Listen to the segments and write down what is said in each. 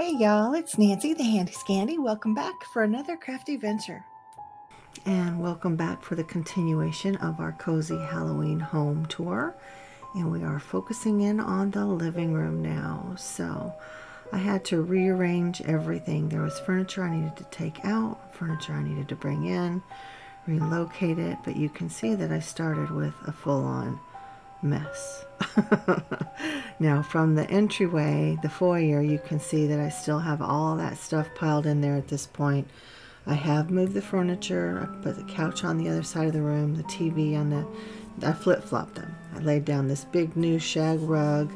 Hey y'all, it's Nancy the Handi Scandi. Welcome back for another crafty venture. And welcome back for the continuation of our cozy Halloween home tour. And we are focusing in on the living room now. So I had to rearrange everything. There was furniture I needed to take out, furniture I needed to bring in, relocate it. But you can see that I started with a full-on mess. now from the entryway, the foyer, you can see that I still have all that stuff piled in there at this point. I have moved the furniture, I put the couch on the other side of the room, the TV on the, I flip-flopped them. I laid down this big new shag rug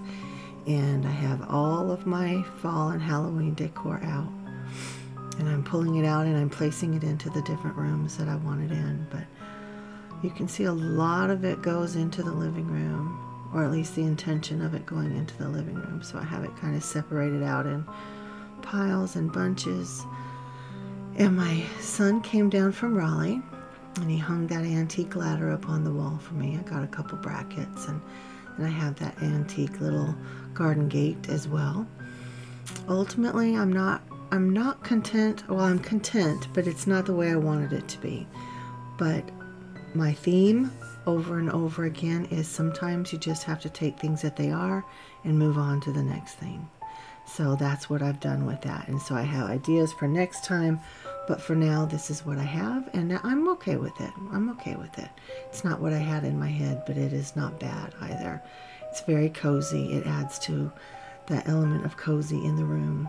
and I have all of my fall and Halloween decor out. And I'm pulling it out and I'm placing it into the different rooms that I want it in. But you can see a lot of it goes into the living room, or at least the intention of it going into the living room. So I have it kind of separated out in piles and bunches. And my son came down from Raleigh and he hung that antique ladder up on the wall for me. I got a couple brackets and, and I have that antique little garden gate as well. Ultimately, I'm not I'm not content. Well, I'm content, but it's not the way I wanted it to be. But my theme over and over again is sometimes you just have to take things that they are and move on to the next thing. So that's what I've done with that. And so I have ideas for next time, but for now, this is what I have, and I'm okay with it. I'm okay with it. It's not what I had in my head, but it is not bad either. It's very cozy. It adds to that element of cozy in the room.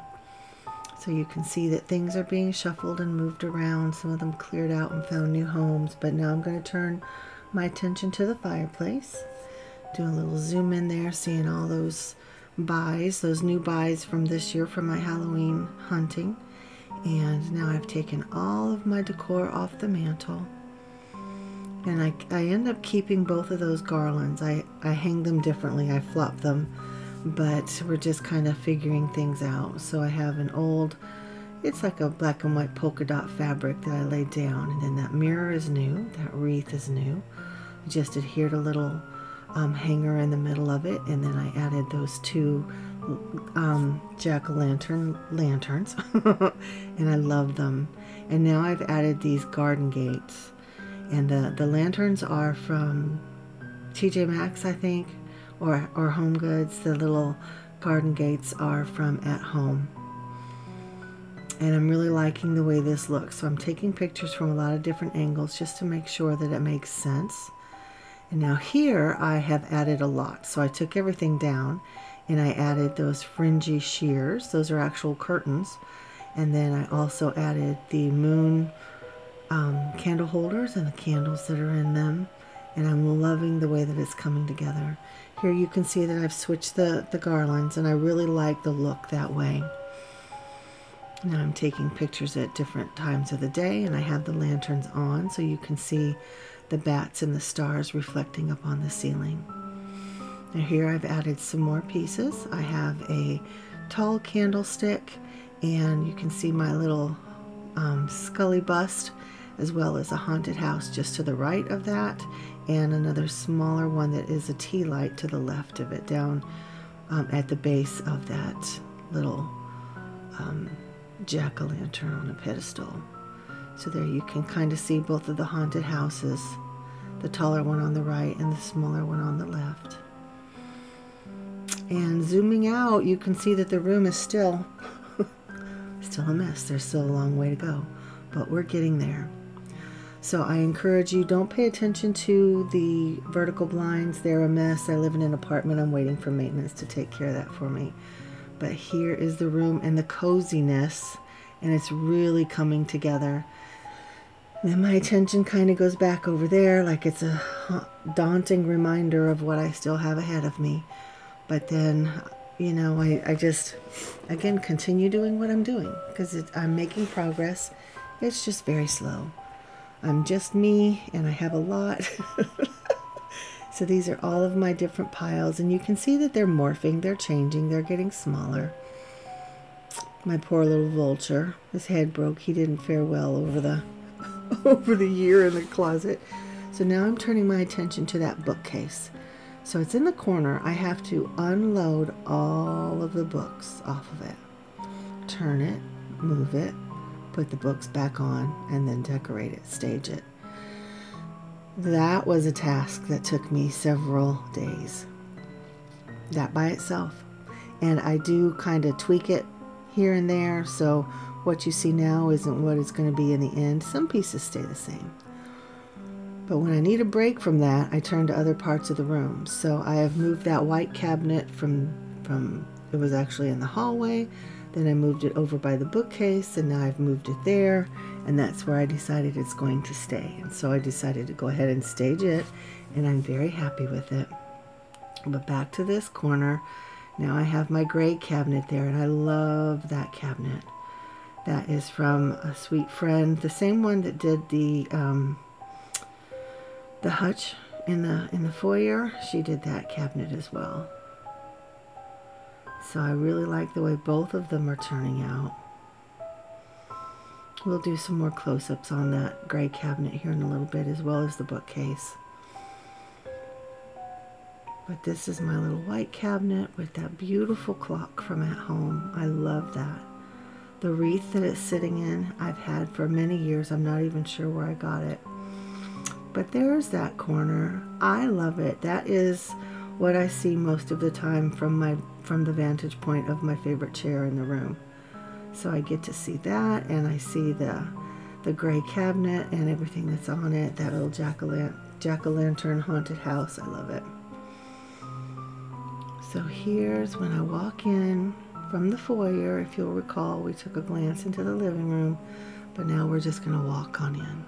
So you can see that things are being shuffled and moved around. Some of them cleared out and found new homes. But now I'm going to turn my attention to the fireplace. Do a little zoom in there, seeing all those buys, those new buys from this year from my Halloween hunting. And now I've taken all of my decor off the mantle. And I, I end up keeping both of those garlands. I, I hang them differently. I flop them but we're just kind of figuring things out. So I have an old, it's like a black and white polka dot fabric that I laid down, and then that mirror is new, that wreath is new. I just adhered a little um, hanger in the middle of it, and then I added those two um, jack-o'-lantern lanterns, and I love them. And now I've added these garden gates, and the, the lanterns are from TJ Maxx, I think or, or Home Goods. The little garden gates are from At Home. And I'm really liking the way this looks. So I'm taking pictures from a lot of different angles just to make sure that it makes sense. And now here I have added a lot. So I took everything down and I added those fringy shears. Those are actual curtains. And then I also added the moon um, candle holders and the candles that are in them. And I'm loving the way that it's coming together. Here you can see that I've switched the, the garlands and I really like the look that way. Now I'm taking pictures at different times of the day and I have the lanterns on so you can see the bats and the stars reflecting up on the ceiling. Now here I've added some more pieces. I have a tall candlestick and you can see my little um, Scully bust as well as a haunted house just to the right of that and another smaller one that is a tea light to the left of it down um, at the base of that little um, jack-o'-lantern on a pedestal. So there you can kind of see both of the haunted houses, the taller one on the right and the smaller one on the left. And zooming out, you can see that the room is still, still a mess. There's still a long way to go, but we're getting there. So I encourage you, don't pay attention to the vertical blinds. They're a mess. I live in an apartment. I'm waiting for maintenance to take care of that for me. But here is the room and the coziness, and it's really coming together. Then my attention kind of goes back over there like it's a daunting reminder of what I still have ahead of me. But then, you know, I, I just, again, continue doing what I'm doing because I'm making progress. It's just very slow. I'm just me and I have a lot. so these are all of my different piles and you can see that they're morphing, they're changing, they're getting smaller. My poor little vulture, his head broke. He didn't fare well over the over the year in the closet. So now I'm turning my attention to that bookcase. So it's in the corner. I have to unload all of the books off of it. turn it, move it, put the books back on, and then decorate it, stage it. That was a task that took me several days. That by itself. And I do kind of tweak it here and there, so what you see now isn't what it's going to be in the end. Some pieces stay the same. But when I need a break from that, I turn to other parts of the room. So I have moved that white cabinet from from it was actually in the hallway. Then I moved it over by the bookcase and now I've moved it there and that's where I decided it's going to stay. And so I decided to go ahead and stage it and I'm very happy with it. But back to this corner. Now I have my gray cabinet there and I love that cabinet. That is from a sweet friend, the same one that did the um, the hutch in the in the foyer. She did that cabinet as well. So I really like the way both of them are turning out. We'll do some more close-ups on that gray cabinet here in a little bit as well as the bookcase. But this is my little white cabinet with that beautiful clock from at home. I love that. The wreath that it's sitting in, I've had for many years. I'm not even sure where I got it. But there's that corner. I love it. That is what I see most of the time from my from the vantage point of my favorite chair in the room. So I get to see that and I see the the gray cabinet and everything that's on it, that old jack-o'-lantern haunted house. I love it. So here's when I walk in from the foyer. If you'll recall, we took a glance into the living room, but now we're just going to walk on in.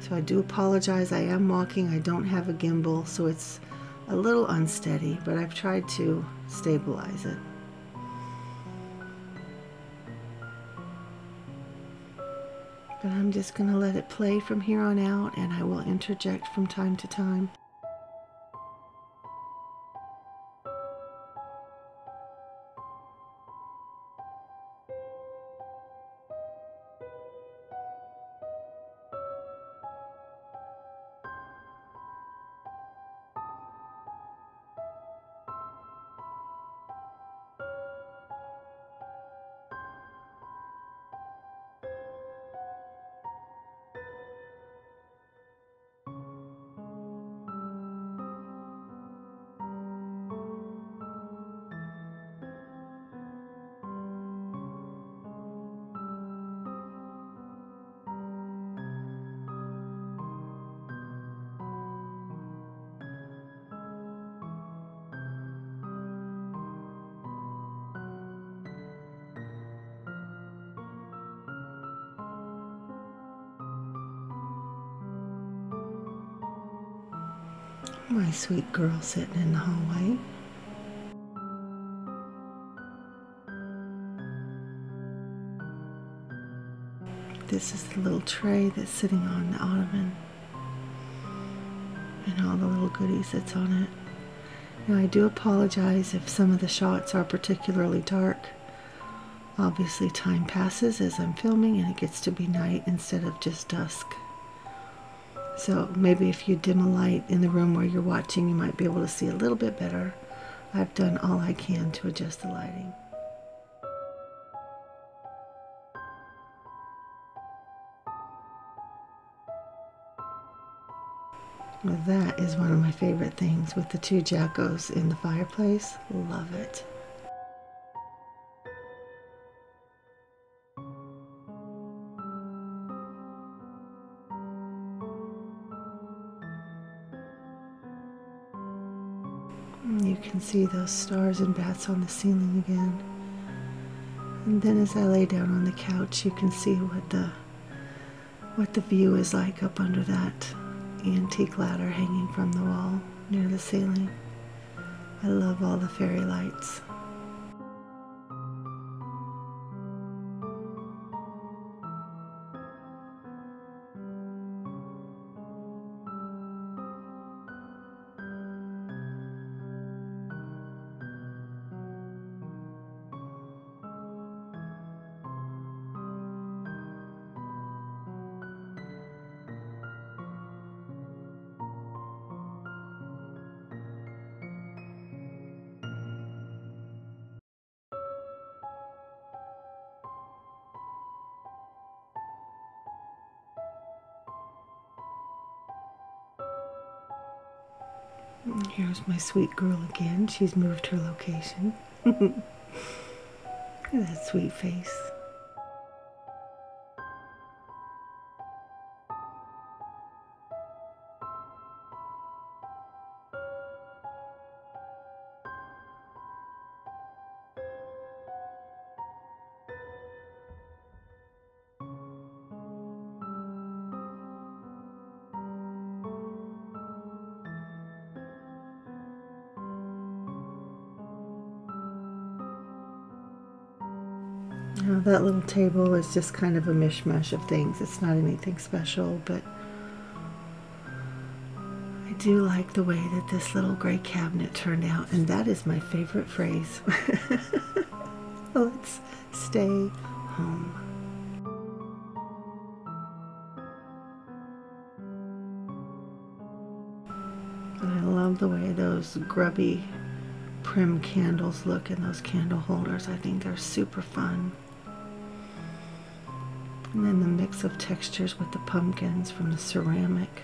So I do apologize. I am walking. I don't have a gimbal, so it's a little unsteady, but I've tried to stabilize it. But I'm just going to let it play from here on out, and I will interject from time to time. My sweet girl sitting in the hallway. This is the little tray that's sitting on the ottoman and all the little goodies that's on it. Now I do apologize if some of the shots are particularly dark. Obviously time passes as I'm filming and it gets to be night instead of just dusk. So maybe if you dim a light in the room where you're watching, you might be able to see a little bit better. I've done all I can to adjust the lighting. Well, that is one of my favorite things with the two Jackos in the fireplace. Love it. See those stars and bats on the ceiling again. And then as I lay down on the couch, you can see what the what the view is like up under that antique ladder hanging from the wall near the ceiling. I love all the fairy lights. Here's my sweet girl again. She's moved her location. Look at that sweet face. That little table is just kind of a mishmash of things. It's not anything special, but I do like the way that this little gray cabinet turned out, and that is my favorite phrase. Let's stay home. I love the way those grubby prim candles look in those candle holders. I think they're super fun. And then the mix of textures with the pumpkins from the ceramic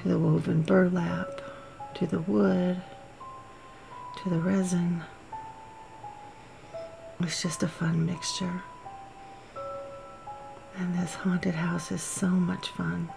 to the woven burlap to the wood to the resin. It's just a fun mixture. And this haunted house is so much fun.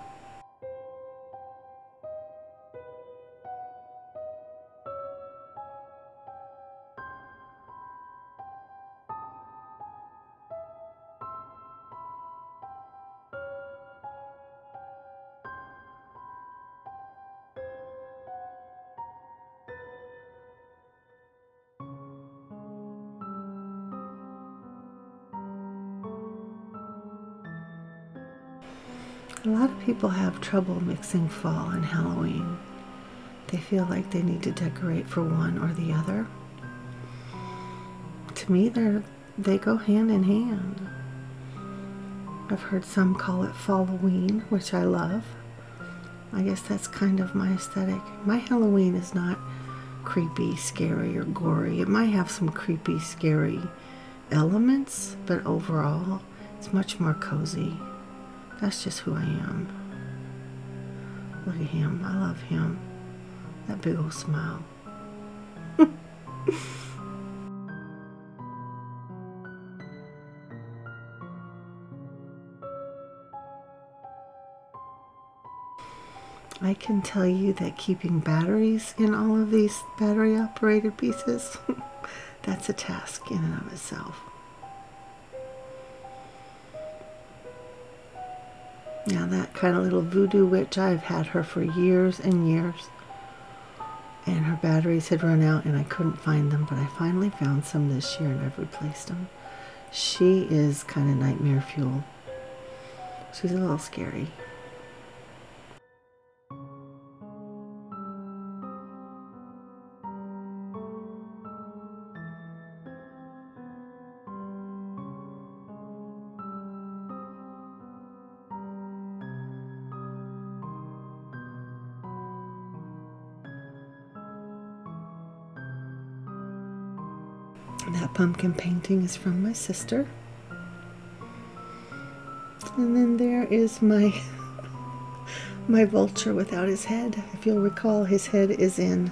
A lot of people have trouble mixing fall and Halloween. They feel like they need to decorate for one or the other. To me, they're, they go hand in hand. I've heard some call it Falloween, which I love. I guess that's kind of my aesthetic. My Halloween is not creepy, scary, or gory. It might have some creepy, scary elements, but overall, it's much more cozy. That's just who I am. Look at him. I love him. That big old smile. I can tell you that keeping batteries in all of these battery operated pieces, that's a task in and of itself. Now that kind of little voodoo witch, I've had her for years and years. And her batteries had run out and I couldn't find them, but I finally found some this year and I've replaced them. She is kind of nightmare fuel. She's a little scary. That pumpkin painting is from my sister. And then there is my my vulture without his head. If you'll recall, his head is in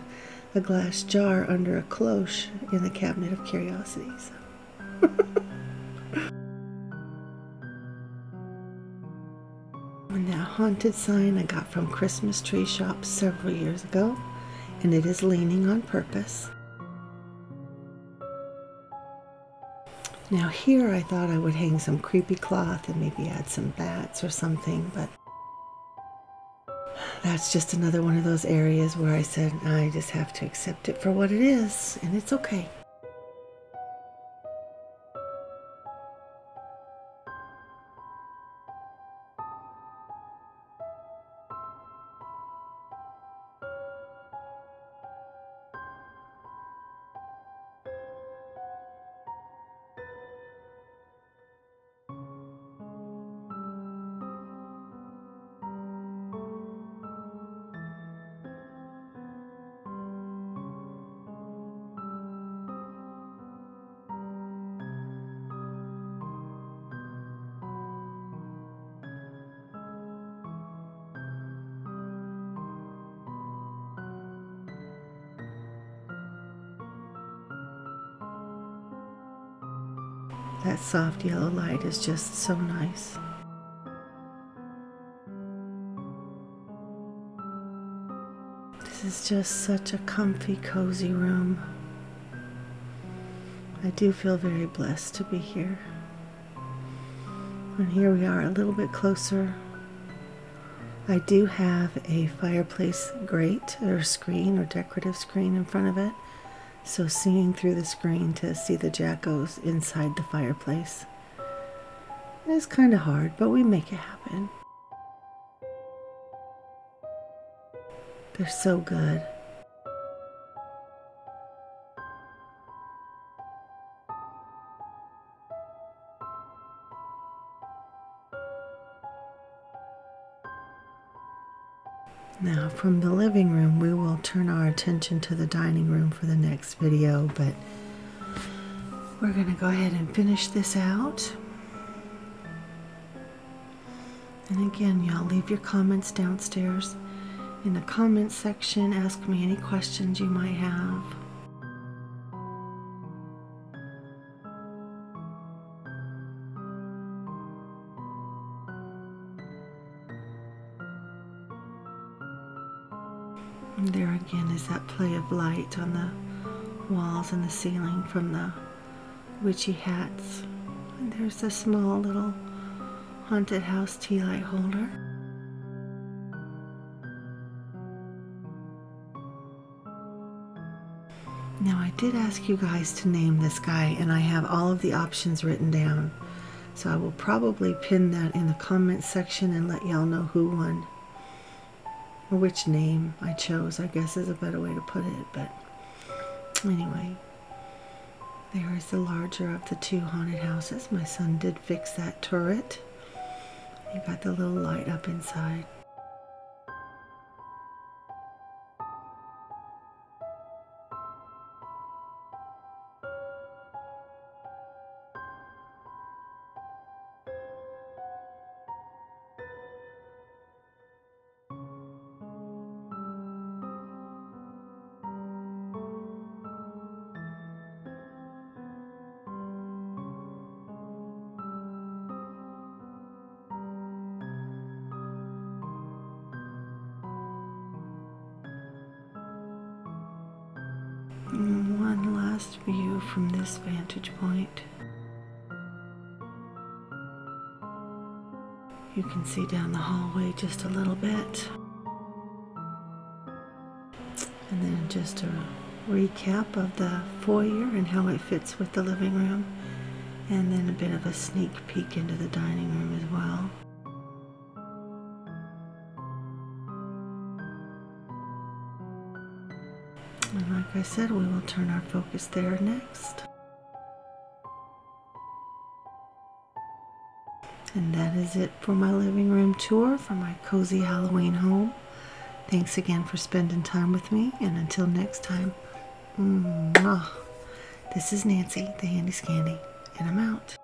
a glass jar under a cloche in the cabinet of curiosities. and that haunted sign I got from Christmas Tree Shop several years ago, and it is leaning on purpose. Now here I thought I would hang some creepy cloth and maybe add some bats or something, but that's just another one of those areas where I said I just have to accept it for what it is, and it's okay. That soft yellow light is just so nice. This is just such a comfy, cozy room. I do feel very blessed to be here. And here we are a little bit closer. I do have a fireplace grate or screen or decorative screen in front of it. So seeing through the screen to see the jackos inside the fireplace is kind of hard, but we make it happen. They're so good. Now, from the attention to the dining room for the next video, but we're going to go ahead and finish this out. And again, y'all leave your comments downstairs in the comments section. Ask me any questions you might have. There again is that play of light on the walls and the ceiling from the witchy hats. And there's the small little haunted house tea light holder. Now I did ask you guys to name this guy and I have all of the options written down. So I will probably pin that in the comments section and let y'all know who won or which name I chose, I guess is a better way to put it. But anyway, there is the larger of the two haunted houses. My son did fix that turret. He got the little light up inside. Mm, one last view from this vantage point. You can see down the hallway just a little bit. And then just a recap of the foyer and how it fits with the living room. And then a bit of a sneak peek into the dining room as well. I said, we will turn our focus there next. And that is it for my living room tour for my cozy Halloween home. Thanks again for spending time with me, and until next time, mwah. this is Nancy, the Handi Scandi, and I'm out.